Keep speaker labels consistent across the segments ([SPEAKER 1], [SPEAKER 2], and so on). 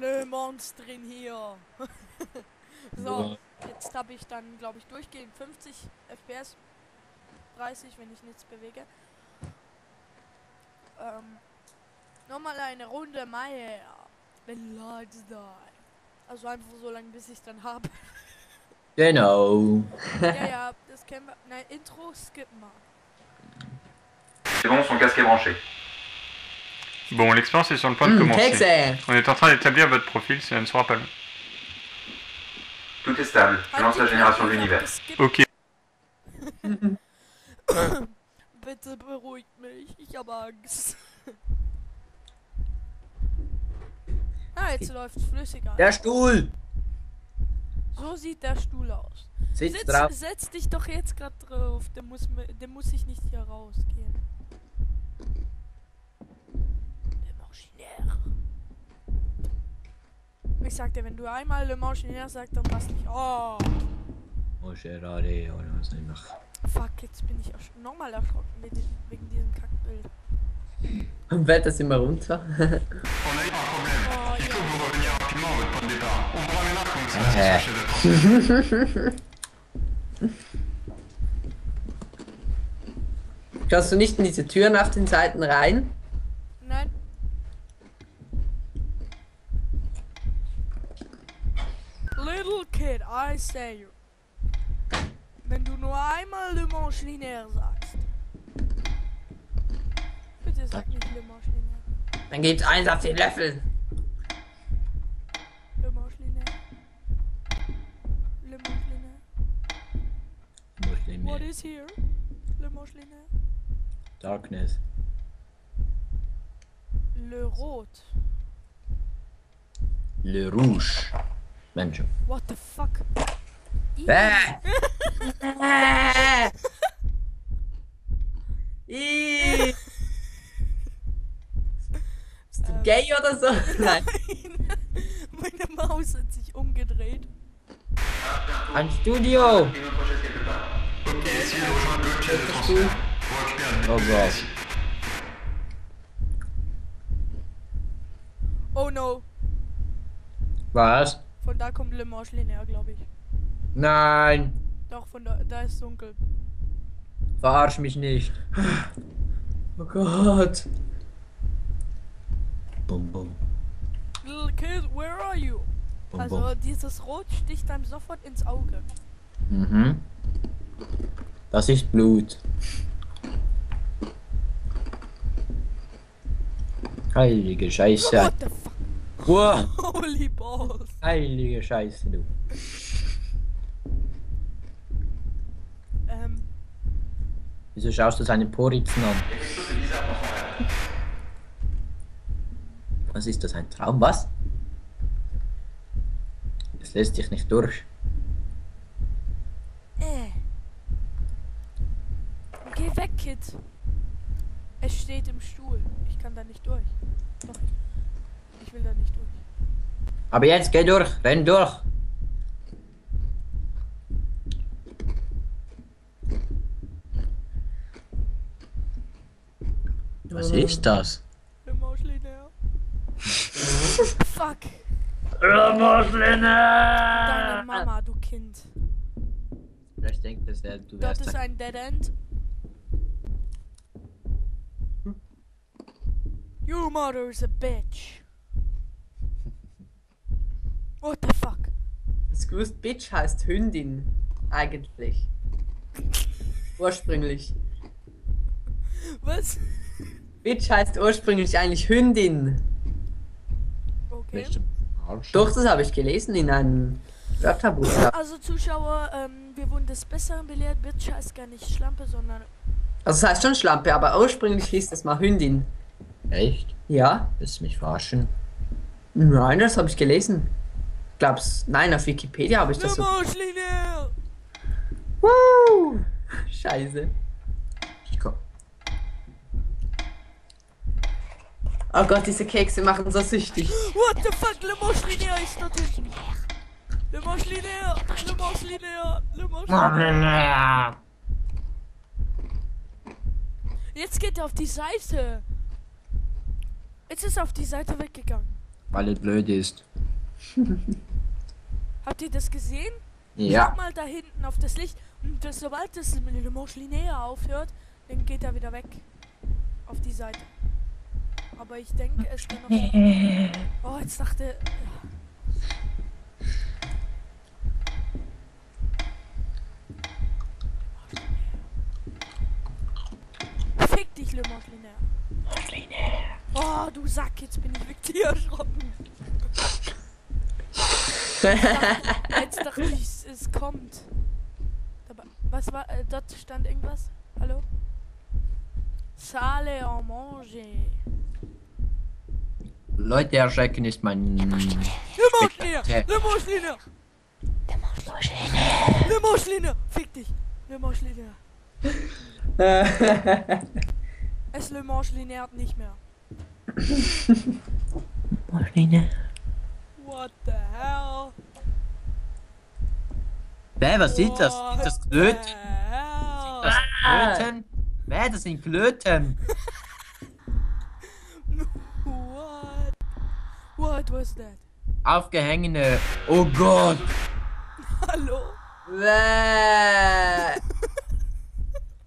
[SPEAKER 1] Le Monstrin hier. so, jetzt habe ich dann, glaube ich, durchgehend 50 FPS. 30, wenn ich nichts bewege. Ähm, nochmal eine Runde Meier. Wenn Leute da. Also einfach so lange, bis ich dann habe.
[SPEAKER 2] Genau.
[SPEAKER 1] ja, ja, das kennen wir. Nein, Intro skippen mal.
[SPEAKER 3] C'est bon, son casque est branché.
[SPEAKER 4] Bon, l'expérience est sur le point de
[SPEAKER 2] Mmh,
[SPEAKER 4] commencer.
[SPEAKER 2] Kekse.
[SPEAKER 4] On est en train d'établir votre profil, ça ne sera pas long.
[SPEAKER 3] Tout est stable. Je lance la génération de l'univers.
[SPEAKER 4] Ok.
[SPEAKER 1] Bitte beruhigt mich, ich habe Angst. ah, jetzt läuft flüssiger.
[SPEAKER 2] Der Stuhl.
[SPEAKER 1] So sieht der Stuhl aus.
[SPEAKER 2] Sitz
[SPEAKER 1] Sitz,
[SPEAKER 2] drauf.
[SPEAKER 1] setz dich doch jetzt gerade drauf. Der muss, mir- der muss ich nicht hier rausgehen. Le Manchinaire. Ich sagte, wenn du einmal Le Manchinaire sagst, dann passt nicht. Oh,
[SPEAKER 2] Oh, Gerade, oder was nicht noch.
[SPEAKER 1] fuck, jetzt bin ich ersch nochmal erschrocken wegen, diesem Kackbild.
[SPEAKER 2] Und fällt das immer runter?
[SPEAKER 1] Oh, ja.
[SPEAKER 4] d'attention.
[SPEAKER 2] Kannst du nicht in diese Türen auf den Seiten rein?
[SPEAKER 1] Nein. Little say. Wenn du nur einmal Le Manchinaire sagst. Bitte sag nicht Le Manchinaire.
[SPEAKER 2] Dann gibt's eins auf den Löffel.
[SPEAKER 1] Le Manchinaire. Le Manchinaire. What is here? Le Manchinaire.
[SPEAKER 2] Darkness.
[SPEAKER 1] Le Rot.
[SPEAKER 2] Le Rouge. Mensch.
[SPEAKER 1] What the fuck?
[SPEAKER 2] Bäh. Ih. Bist du gay oder so? Nein.
[SPEAKER 1] Meine Maus hat sich umgedreht.
[SPEAKER 2] Ein Studio. Oh Gott.
[SPEAKER 1] Oh no.
[SPEAKER 2] Was?
[SPEAKER 1] Von da kommt Le Manchinaire, glaube ich.
[SPEAKER 2] Nein.
[SPEAKER 1] Doch, von da, da ist dunkel.
[SPEAKER 2] Verarsch mich nicht. Oh Gott. Bum bum.
[SPEAKER 1] Little kid, where are you?
[SPEAKER 2] Bum
[SPEAKER 1] Also
[SPEAKER 2] bum.
[SPEAKER 1] dieses Rot sticht einem sofort ins Auge.
[SPEAKER 2] Mhm. Das ist Blut. Heilige Scheiße.
[SPEAKER 1] What the fuck?
[SPEAKER 2] Wow.
[SPEAKER 1] Holy balls.
[SPEAKER 2] Heilige Scheiße, du.
[SPEAKER 1] Ähm,
[SPEAKER 2] Wieso schaust du seine Porizen an? Was ist das, ein Traum? Was? Das lässt dich nicht durch.
[SPEAKER 1] äh. Geh weg, Kid. Es steht im Stuhl. Ich kann da nicht durch. Doch. Ich will da nicht durch.
[SPEAKER 2] Aber jetzt geh durch, renn durch. Was ist das?
[SPEAKER 1] Manchinaire. Fuck. Deine Mama, du Kind.
[SPEAKER 2] Vielleicht denkt es, er, du
[SPEAKER 1] Dort
[SPEAKER 2] wärst
[SPEAKER 1] ist
[SPEAKER 2] ein...
[SPEAKER 1] ein Dead End. Your mother is a bitch. What the fuck?
[SPEAKER 2] Das gewusst, Bitch heißt Hündin. Eigentlich. Ursprünglich.
[SPEAKER 1] Was?
[SPEAKER 2] Bitch heißt ursprünglich eigentlich Hündin.
[SPEAKER 1] Okay.
[SPEAKER 2] Doch, das habe ich gelesen in einem Wörterbuch.
[SPEAKER 1] Also Zuschauer, ähm, wir wurden des Besseren belehrt. Bitch heißt gar nicht Schlampe, sondern
[SPEAKER 2] Also es heißt schon Schlampe, aber ursprünglich hieß das mal Hündin.
[SPEAKER 5] Echt?
[SPEAKER 2] Ja?
[SPEAKER 5] Willst du mich verarschen?
[SPEAKER 2] Nein, das habe ich gelesen. Glaub's, nein, auf Wikipedia habe ich das so. Woo! Scheiße.
[SPEAKER 5] Ich komm.
[SPEAKER 2] Oh Gott, diese Kekse machen so süchtig.
[SPEAKER 1] What the fuck? Le Manchinaire ist dort hinten. Le Manchinaire. Le Manchinaire. Le Manchinaire. Jetzt geht er auf die Seite. Jetzt ist er auf die Seite weggegangen.
[SPEAKER 5] Weil es blöd ist.
[SPEAKER 1] Habt ihr das gesehen?
[SPEAKER 5] Ja.
[SPEAKER 1] Schau mal da hinten auf das Licht. Und das, sobald das mit dem Linear aufhört, dann geht er wieder weg. Auf die Seite. Aber ich denke, es wird noch. Oh, jetzt dachte. Fick dich, Le Linear. Oh, du Sack, jetzt bin ich wirklich erschrocken. Jetzt dachte ich, es, es kommt. Was war, äh, dort stand irgendwas? Hallo? Sale en manger.
[SPEAKER 5] Leute erschrecken ist mein.
[SPEAKER 1] Le Moschliner! Le Moschliner! Le Moschliner! Fick dich! Le Moschliner! Es Le Moschliner nicht mehr. What the hell?
[SPEAKER 5] Wer, was ist das? Ist das
[SPEAKER 1] the
[SPEAKER 5] Klöt?
[SPEAKER 1] hell?
[SPEAKER 5] Das Klöten? Wer, das sind Klöten.
[SPEAKER 1] What? That?
[SPEAKER 5] Aufgehängene. Oh Gott.
[SPEAKER 1] Hallo?
[SPEAKER 2] Bäh.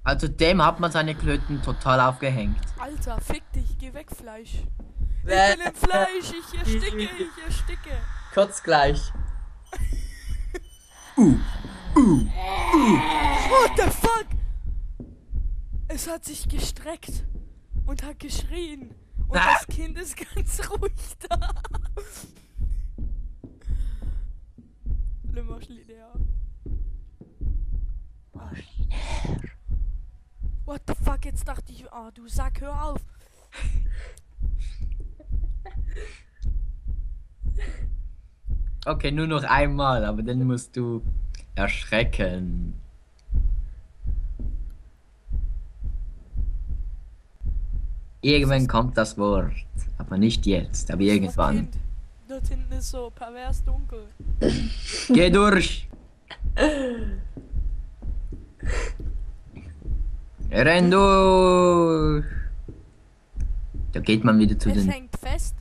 [SPEAKER 5] Also dem hat man seine Klöten total aufgehängt.
[SPEAKER 1] Alter, fick dich, geh weg, Fleisch. Ich bin im Fleisch, ich ersticke, ich ersticke.
[SPEAKER 2] Kurz gleich.
[SPEAKER 1] What the fuck? Es hat sich gestreckt und hat geschrien. Und
[SPEAKER 5] Ah.
[SPEAKER 1] das Kind ist ganz ruhig da. Le Moschliner. What the fuck? Jetzt dachte ich, oh du Sack, hör auf.
[SPEAKER 5] Okay, nur noch einmal, aber dann musst du erschrecken. Irgendwann kommt das Wort. Aber nicht jetzt, aber
[SPEAKER 1] Das
[SPEAKER 5] irgendwann.
[SPEAKER 1] Dort hinten ist so pervers dunkel.
[SPEAKER 5] Geh durch! Renn durch! Da geht man wieder zu
[SPEAKER 1] Es
[SPEAKER 5] den.
[SPEAKER 1] hängt fest.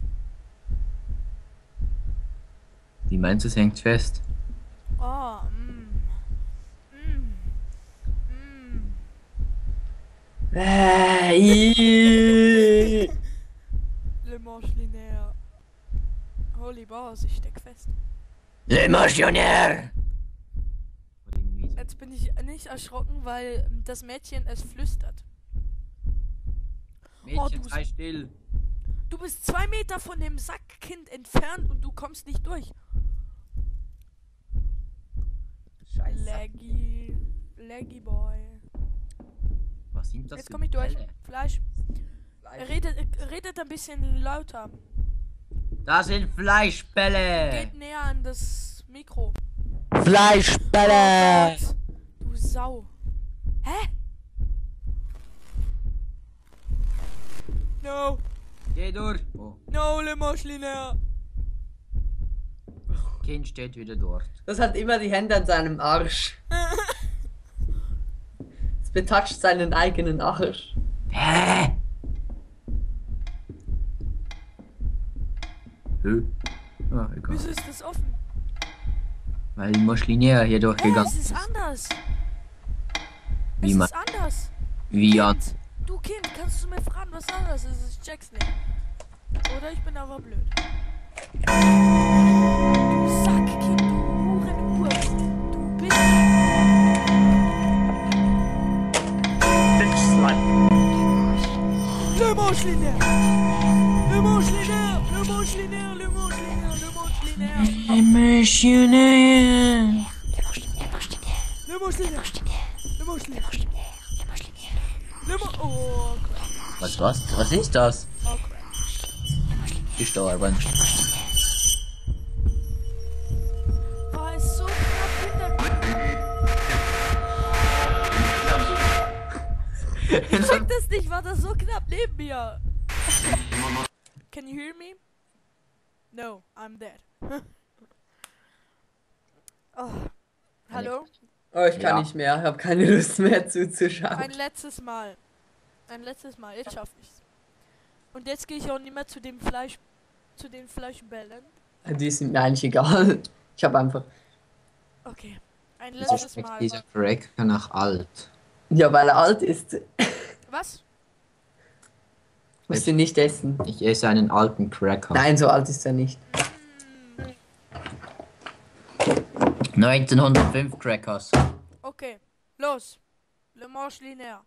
[SPEAKER 5] Wie meinst du, es hängt fest?
[SPEAKER 1] Oh, mm. Mm. Mm.
[SPEAKER 2] Ii.
[SPEAKER 1] Le Moschliner. Holy Balls, ich steck fest.
[SPEAKER 5] Emotionär!
[SPEAKER 1] Jetzt bin ich nicht erschrocken, weil das Mädchen es flüstert. Oh,
[SPEAKER 5] Mädchen,
[SPEAKER 1] du-
[SPEAKER 5] sei still.
[SPEAKER 1] Du bist zwei Meter von dem Sackkind entfernt und du kommst nicht durch.
[SPEAKER 2] Scheiße.
[SPEAKER 1] Laggy. Laggy Boy.
[SPEAKER 5] Was sind das
[SPEAKER 1] Jetzt komme ich durch. Fleisch. Redet, redet ein bisschen lauter.
[SPEAKER 5] Das sind Fleischbälle!
[SPEAKER 1] Geht näher an das Mikro.
[SPEAKER 5] Fleischbälle!
[SPEAKER 1] Oh du Sau. Hä? No.
[SPEAKER 5] Geh durch! Oh,
[SPEAKER 1] No, Le Moschliner.
[SPEAKER 5] Kind steht wieder dort.
[SPEAKER 2] Das hat immer die Hände an seinem Arsch. Es betatscht seinen eigenen Arsch.
[SPEAKER 5] Hä? Hö? Ah, egal.
[SPEAKER 1] Wieso ist das offen?
[SPEAKER 5] Weil die Moschlinär hier durchgegangen
[SPEAKER 1] es ist anders.
[SPEAKER 5] Wie
[SPEAKER 1] es
[SPEAKER 5] man-
[SPEAKER 1] ist anders.
[SPEAKER 5] Wie.
[SPEAKER 1] Kind, du Kind, kannst du mir fragen, was anders ist? Ich check's nicht. Oder ich bin aber blöd. Du Sackkind, du Hurenuhr. Du bist... Le Moschliner! Le Moschliner! Le Moschliner! Le Moschliner! Le Moschliner! Le Moschliner! Le Moschliner! Le Mo... Oh, crap.
[SPEAKER 5] Was, was? Was ist das? Gestorben.
[SPEAKER 1] Ich check das nicht, war das so knapp neben mir. Can you hear me? No, I'm dead. oh. Hallo?
[SPEAKER 2] Oh, ich kann
[SPEAKER 5] Ja.
[SPEAKER 2] nicht mehr. Ich habe keine Lust mehr zuzuschauen.
[SPEAKER 1] Ein letztes Mal. Ein letztes Mal, jetzt schaff ich's. Und jetzt gehe ich auch nicht mehr zu dem Fleisch zu den Fleischbällen?
[SPEAKER 2] Die sind mir eigentlich egal. Ich habe einfach.
[SPEAKER 1] Okay. Ein
[SPEAKER 5] Wieso
[SPEAKER 1] letztes Mal.
[SPEAKER 5] dieser Cracker nach alt?
[SPEAKER 2] Ja, weil er alt ist.
[SPEAKER 1] Was?
[SPEAKER 2] Musst du nicht essen.
[SPEAKER 5] Ich esse einen alten Cracker.
[SPEAKER 2] Nein, so alt ist er nicht.
[SPEAKER 5] 1905 Crackers.
[SPEAKER 1] Okay. Los. Le manche linéaire.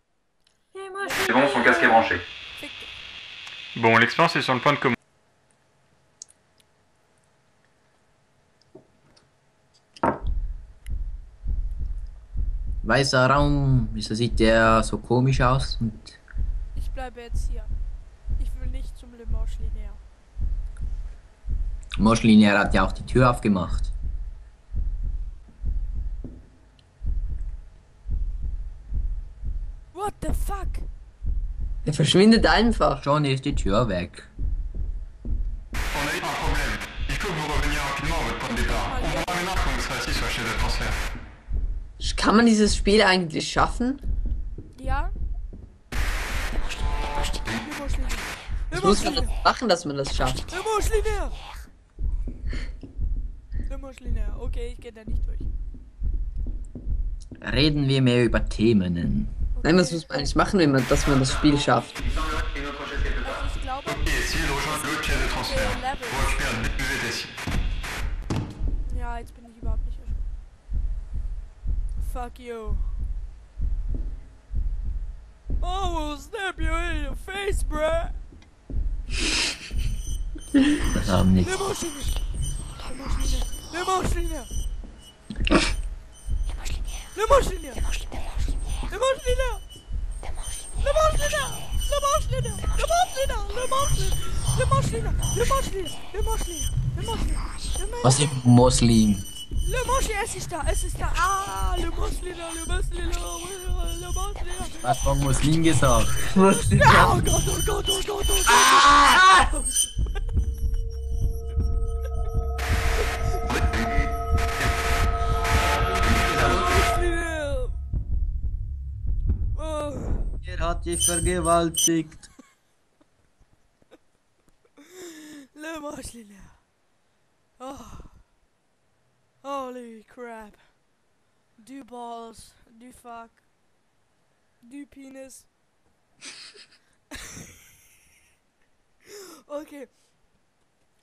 [SPEAKER 3] C'est bon, son casque est branché.
[SPEAKER 1] Fick dich.
[SPEAKER 4] Bon, l'expérience est sur le point de commencer.
[SPEAKER 5] Weißer Raum. Wieso sieht der so komisch aus? Und
[SPEAKER 1] Ich bleibe jetzt hier zum Le Mans Linear.
[SPEAKER 5] Mosch Linear hat ja auch die Tür aufgemacht.
[SPEAKER 1] What the fuck?
[SPEAKER 2] Er verschwindet einfach.
[SPEAKER 5] Schon ist die Tür weg.
[SPEAKER 2] Kann man dieses Spiel eigentlich schaffen?
[SPEAKER 1] Ja.
[SPEAKER 2] Das muss man das machen, dass man das schafft.
[SPEAKER 1] Der Musch linear! Der Musch linear. Okay, ich gehe da nicht durch.
[SPEAKER 5] Reden wir mehr über Themen. Okay.
[SPEAKER 2] Nein, das muss man eigentlich machen, wenn man, dass man das Spiel schafft.
[SPEAKER 1] Also ich glaube, ja, jetzt bin ich überhaupt nicht erschrocken. Fuck you. Oh, we'll snap you in your face, bruh.
[SPEAKER 5] Das haben nicht.
[SPEAKER 1] Le Manche linéaire. Le Manche linéaire. Le Manche linéaire. Le Manche linéaire. Le Manche linéaire. Le Manche linéaire. Le Moschli, es ist da, es ist da. Ah, Le Moschli, Le Moschli, Le Moschli.
[SPEAKER 5] Was von Muslim gesagt?
[SPEAKER 1] Muslim. Ja, oh Gott, oh Gott, oh Gott, oh Gott. Oh ah!
[SPEAKER 5] Er hat dich vergewaltigt.
[SPEAKER 1] Le Moschli, Le. Oh. Holy crap. Du balls. Du fuck. Du penis. okay.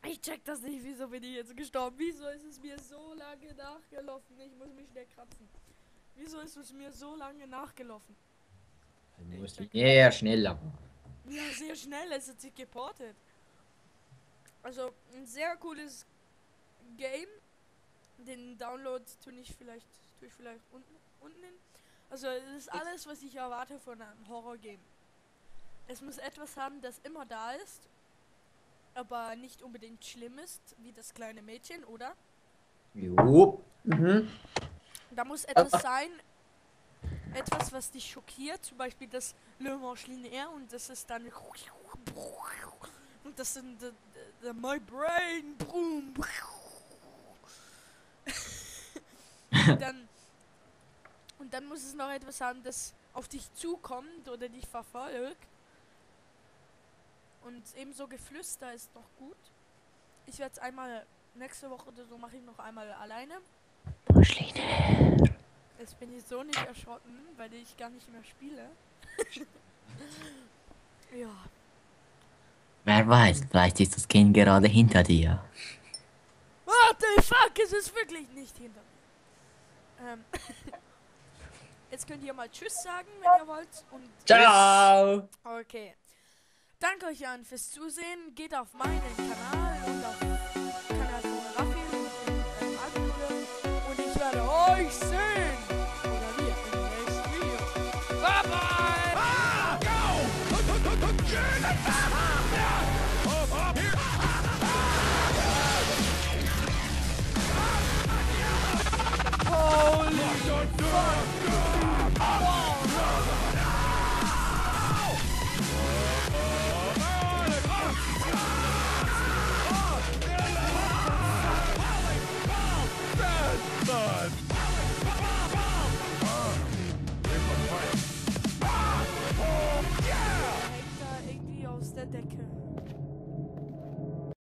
[SPEAKER 1] Ich check das nicht. Wieso bin ich jetzt gestorben? Wieso ist es mir so lange nachgelaufen? Ich muss mich schnell kratzen. Wieso ist es mir so lange nachgelaufen?
[SPEAKER 5] Ja, schneller.
[SPEAKER 1] Ja, sehr schnell. Es hat sich geportet. Also, ein sehr cooles Game. Den Download tue ich vielleicht, tue ich vielleicht unten, unten hin. Also, es ist alles, was ich erwarte von einem Horror-Game. Es muss etwas haben, das immer da ist, aber nicht unbedingt schlimm ist, wie das kleine Mädchen, oder?
[SPEAKER 5] Jo.
[SPEAKER 2] Mhm.
[SPEAKER 1] Da muss etwas sein, etwas, was dich schockiert, zum Beispiel das Le Manche Linéaire und das ist dann und das sind the, the, the My Brain boom. Und dann und dann muss es noch etwas haben, das auf dich zukommt oder dich verfolgt. Und ebenso Geflüster ist noch gut. Ich werde es einmal nächste Woche oder so mache ich noch einmal alleine. Jetzt bin ich so nicht erschrocken, weil ich gar nicht mehr spiele. ja.
[SPEAKER 5] Wer weiß, vielleicht ist das Kind gerade hinter dir.
[SPEAKER 1] What the fuck, es ist wirklich nicht hinter mir. Ähm. Jetzt könnt ihr mal Tschüss sagen, wenn ihr wollt. Und
[SPEAKER 2] Ciao!
[SPEAKER 1] Okay. Danke euch allen fürs Zusehen. Geht auf meinen Kanal und auf